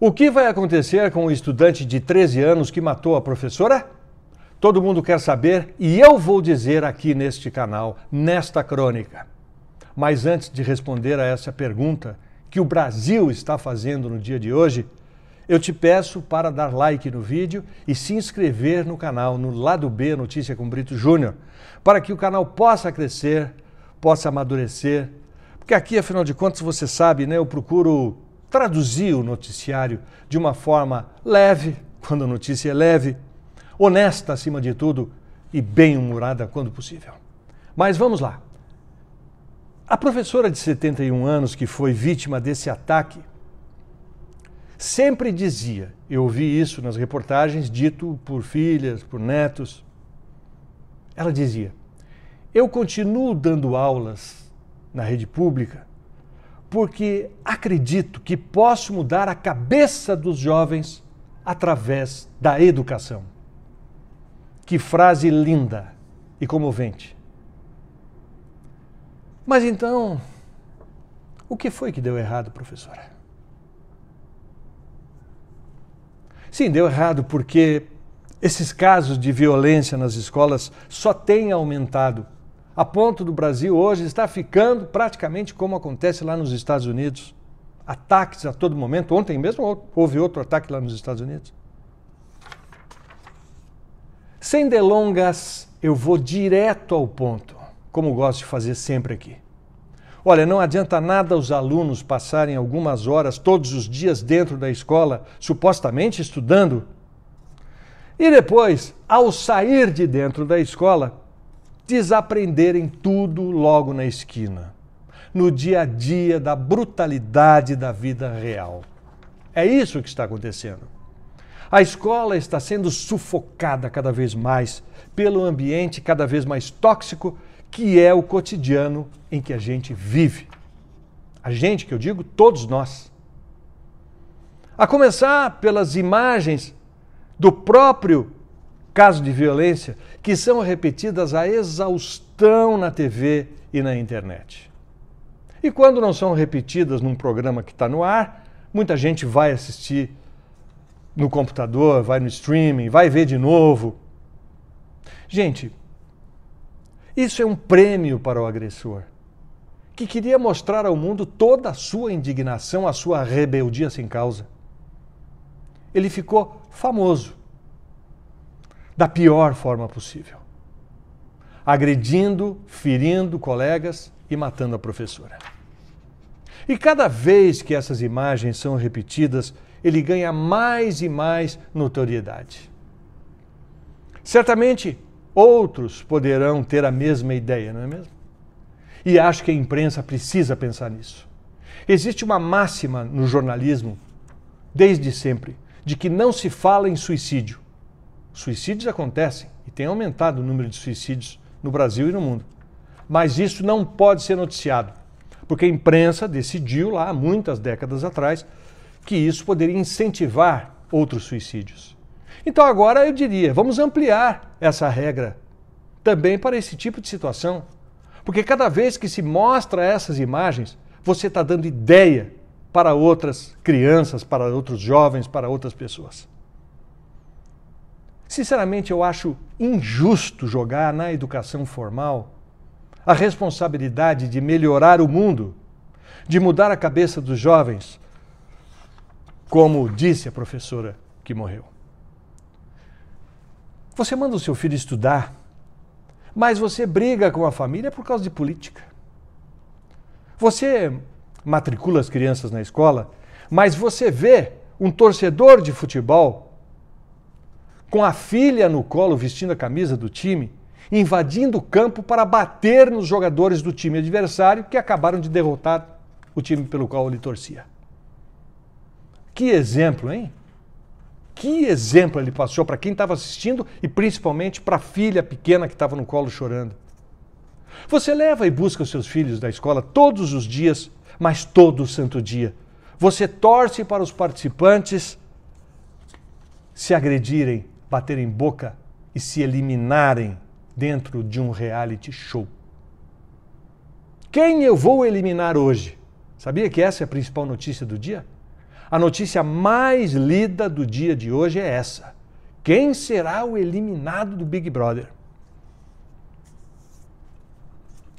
O que vai acontecer com o estudante de 13 anos que matou a professora? Todo mundo quer saber e eu vou dizer aqui neste canal, nesta crônica. Mas antes de responder a essa pergunta que o Brasil está fazendo no dia de hoje, eu te peço para dar like no vídeo e se inscrever no canal no Lado B Notícia com Brito Júnior, para que o canal possa crescer, possa amadurecer. Porque aqui, afinal de contas, você sabe, né, eu procuro traduzir o noticiário de uma forma leve, quando a notícia é leve, honesta acima de tudo e bem-humorada quando possível. Mas vamos lá. A professora de 71 anos que foi vítima desse ataque sempre dizia, eu ouvi isso nas reportagens dito por filhas, por netos. Ela dizia: "Eu continuo dando aulas na rede pública porque acredito que posso mudar a cabeça dos jovens através da educação. Que frase linda e comovente. Mas então, o que foi que deu errado, professora? Sim, deu errado porque esses casos de violência nas escolas só têm aumentado a ponto do Brasil hoje estar ficando praticamente como acontece lá nos Estados Unidos. Ataques a todo momento. Ontem mesmo houve outro ataque lá nos Estados Unidos. Sem delongas, eu vou direto ao ponto, como gosto de fazer sempre aqui. Olha, não adianta nada os alunos passarem algumas horas todos os dias dentro da escola, supostamente estudando, e depois, ao sair de dentro da escola, desaprenderem tudo logo na esquina, no dia a dia da brutalidade da vida real. É isso que está acontecendo. A escola está sendo sufocada cada vez mais pelo ambiente cada vez mais tóxico que é o cotidiano em que a gente vive. A gente, que eu digo, todos nós. A começar pelas imagens do próprio casos de violência que são repetidas a exaustão na TV e na internet. E quando não são repetidas num programa que está no ar, muita gente vai assistir no computador, vai no streaming, vai ver de novo. Gente, isso é um prêmio para o agressor, que queria mostrar ao mundo toda a sua indignação, a sua rebeldia sem causa. Ele ficou famoso da pior forma possível, agredindo, ferindo colegas e matando a professora. E cada vez que essas imagens são repetidas, ele ganha mais e mais notoriedade. Certamente outros poderão ter a mesma ideia, não é mesmo? E acho que a imprensa precisa pensar nisso. Existe uma máxima no jornalismo, desde sempre, de que não se fala em suicídio, Suicídios acontecem e tem aumentado o número de suicídios no Brasil e no mundo. Mas isso não pode ser noticiado, porque a imprensa decidiu lá, muitas décadas atrás, que isso poderia incentivar outros suicídios. Então agora eu diria, vamos ampliar essa regra também para esse tipo de situação. Porque cada vez que se mostra essas imagens, você está dando ideia para outras crianças, para outros jovens, para outras pessoas. Sinceramente, eu acho injusto jogar na educação formal a responsabilidade de melhorar o mundo, de mudar a cabeça dos jovens, como disse a professora que morreu. Você manda o seu filho estudar, mas você briga com a família por causa de política. Você matricula as crianças na escola, mas você vê um torcedor de futebol com a filha no colo vestindo a camisa do time, invadindo o campo para bater nos jogadores do time adversário que acabaram de derrotar o time pelo qual ele torcia. Que exemplo, hein? Que exemplo ele passou para quem estava assistindo e principalmente para a filha pequena que estava no colo chorando. Você leva e busca os seus filhos da escola todos os dias, mas todo santo dia. Você torce para os participantes se agredirem baterem boca e se eliminarem dentro de um reality show. Quem eu vou eliminar hoje? Sabia que essa é a principal notícia do dia? a notícia mais lida do dia de hoje é essa: quem será o eliminado do Big Brother?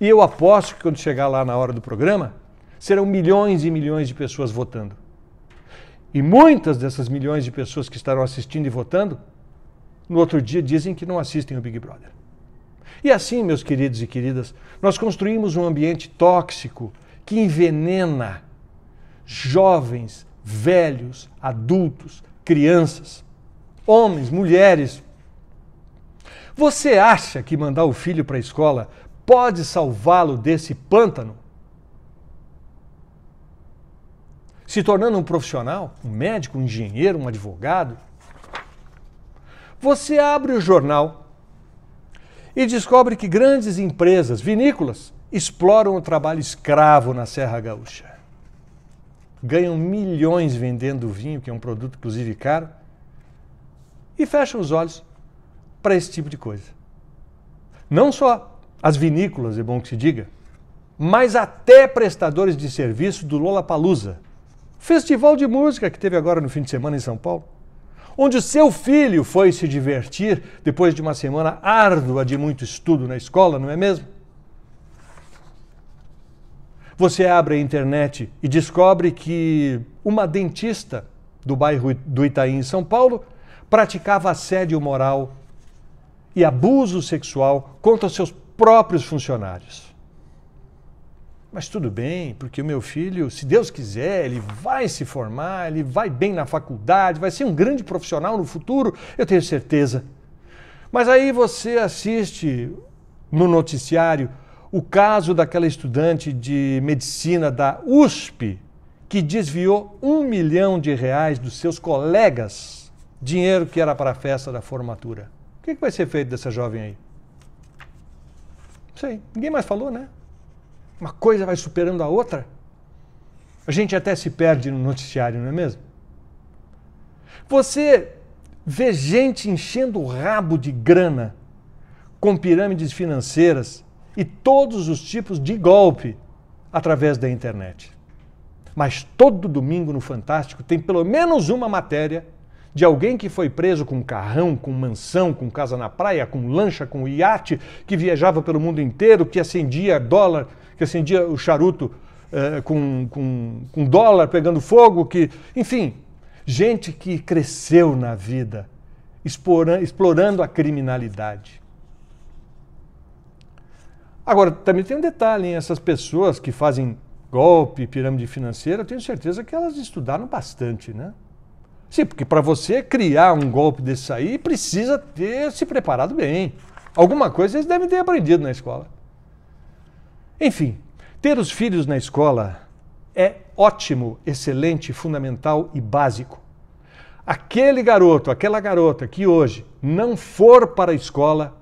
E eu aposto que quando chegar lá na hora do programa, serão milhões e milhões de pessoas votando. E muitas dessas milhões de pessoas que estarão assistindo e votando, no outro dia dizem que não assistem o Big Brother. E assim, meus queridos e queridas, nós construímos um ambiente tóxico que envenena jovens, velhos, adultos, crianças, homens, mulheres. Você acha que mandar o filho para a escola pode salvá-lo desse pântano? Se tornando um profissional, um médico, um engenheiro, um advogado? Você abre o jornal e descobre que grandes empresas vinícolas exploram o trabalho escravo na Serra Gaúcha. Ganham milhões vendendo vinho, que é um produto inclusive caro, e fecham os olhos para esse tipo de coisa. Não só as vinícolas, é bom que se diga, mas até prestadores de serviço do Lollapalooza, festival de música que teve agora no fim de semana em São Paulo, onde seu filho foi se divertir depois de uma semana árdua de muito estudo na escola, não é mesmo? Você abre a internet e descobre que uma dentista do bairro do Itaim, em São Paulo, praticava assédio moral e abuso sexual contra seus próprios funcionários. Mas tudo bem, porque o meu filho, se Deus quiser, ele vai se formar, ele vai bem na faculdade, vai ser um grande profissional no futuro, eu tenho certeza. Mas aí você assiste no noticiário o caso daquela estudante de medicina da USP que desviou um milhão de reais dos seus colegas, dinheiro que era para a festa da formatura. O que vai ser feito dessa jovem aí? Não sei, ninguém mais falou, né? Uma coisa vai superando a outra. A gente até se perde no noticiário, não é mesmo? Você vê gente enchendo o rabo de grana com pirâmides financeiras e todos os tipos de golpe através da internet. Mas todo domingo no Fantástico tem pelo menos uma matéria de alguém que foi preso com carrão, com mansão, com casa na praia, com lancha, com iate, que viajava pelo mundo inteiro, que acendia dólar, que acendia o charuto eh, com, com, com dólar pegando fogo, que, enfim, gente que cresceu na vida, explorando a criminalidade. Agora, também tem um detalhe, hein? essas pessoas que fazem golpe, pirâmide financeira, eu tenho certeza que elas estudaram bastante, né? Sim, porque para você criar um golpe desse aí, precisa ter se preparado bem. Alguma coisa eles devem ter aprendido na escola. Enfim, ter os filhos na escola é ótimo, excelente, fundamental e básico. Aquele garoto, aquela garota que hoje não for para a escola,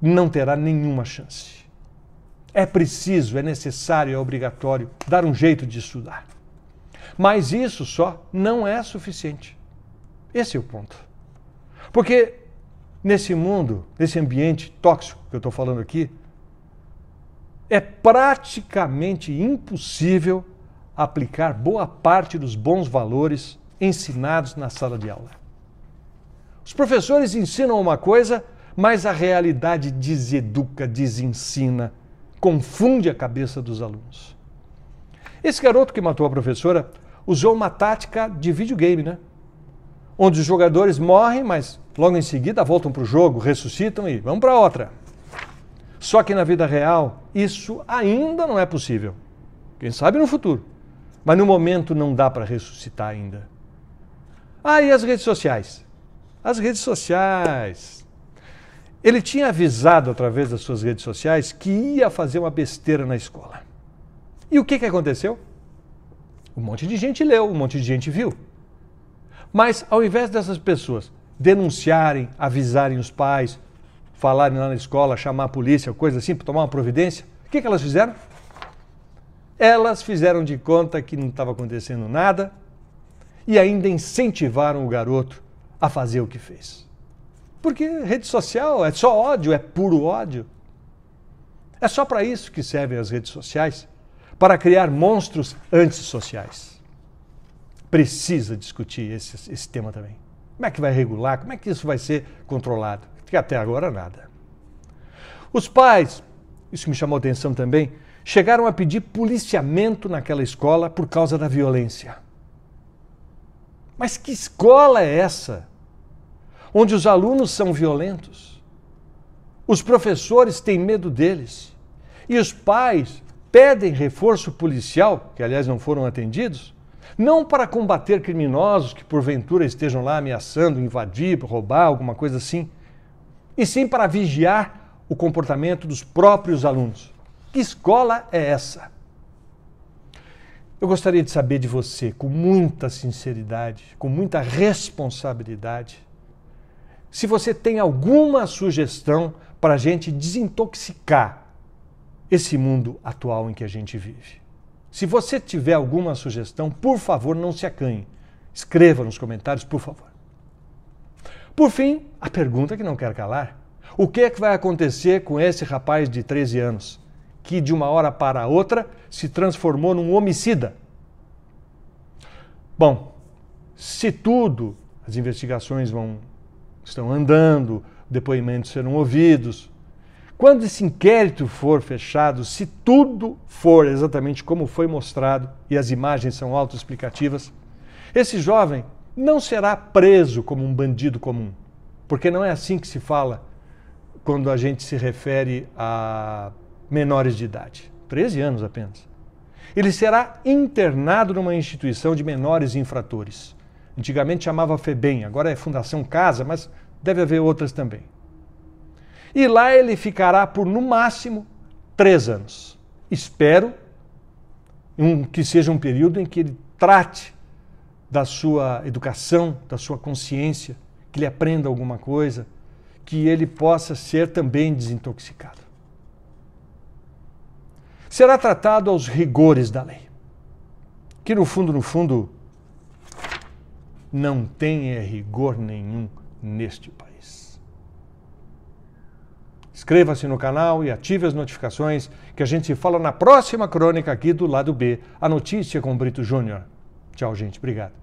não terá nenhuma chance. É preciso, é necessário, é obrigatório dar um jeito de estudar. Mas isso só não é suficiente. Esse é o ponto. Porque nesse mundo, nesse ambiente tóxico que eu estou falando aqui, é praticamente impossível aplicar boa parte dos bons valores ensinados na sala de aula. Os professores ensinam uma coisa, mas a realidade deseduca, desensina, confunde a cabeça dos alunos. Esse garoto que matou a professora usou uma tática de videogame, né? Onde os jogadores morrem, mas logo em seguida voltam para o jogo, ressuscitam e vamos para outra. Só que na vida real, isso ainda não é possível. Quem sabe no futuro. Mas no momento não dá para ressuscitar ainda. Ah, e as redes sociais? As redes sociais ele tinha avisado através das suas redes sociais que ia fazer uma besteira na escola. E o que, que aconteceu? Um monte de gente leu, um monte de gente viu. Mas ao invés dessas pessoas denunciarem, avisarem os pais, falarem lá na escola, chamar a polícia, coisa assim, para tomar uma providência, o que, que elas fizeram? Elas fizeram de conta que não estava acontecendo nada e ainda incentivaram o garoto a fazer o que fez. Porque rede social é só ódio, é puro ódio. É só para isso que servem as redes sociais para criar monstros antissociais. precisa discutir esse, esse tema também. Como é que vai regular? Como é que isso vai ser controlado? Que até agora nada. Os pais, isso me chamou atenção também, chegaram a pedir policiamento naquela escola por causa da violência. Mas que escola é essa? Onde os alunos são violentos, os professores têm medo deles e os pais pedem reforço policial, que aliás não foram atendidos, não para combater criminosos que porventura estejam lá ameaçando invadir, roubar, alguma coisa assim, e sim para vigiar o comportamento dos próprios alunos. Que escola é essa? Eu gostaria de saber de você, com muita sinceridade, com muita responsabilidade, se você tem alguma sugestão para a gente desintoxicar esse mundo atual em que a gente vive. Se você tiver alguma sugestão, por favor, não se acanhe. Escreva nos comentários, por favor. Por fim, a pergunta que não quer calar. O que é que vai acontecer com esse rapaz de 13 anos que de uma hora para outra se transformou num homicida? Bom, se tudo, as investigações vão estão andando, depoimentos serão ouvidos, quando esse inquérito for fechado, se tudo for exatamente como foi mostrado e as imagens são autoexplicativas, esse jovem não será preso como um bandido comum, porque não é assim que se fala quando a gente se refere a menores de idade 13 anos apenas. Ele será internado numa instituição de menores infratores. Antigamente chamava FEBEM, agora é Fundação Casa, mas deve haver outras também. E lá ele ficará por no máximo três anos. Espero um, que seja um período em que ele trate da sua educação, da sua consciência, que ele aprenda alguma coisa, que ele possa ser também desintoxicado. Será tratado aos rigores da lei, que no fundo, no fundo, não tem rigor nenhum neste país. Inscreva-se no canal e ative as notificações que a gente se fala na próxima crônica aqui do lado B, a notícia com Brito Júnior. Tchau, gente. Obrigado.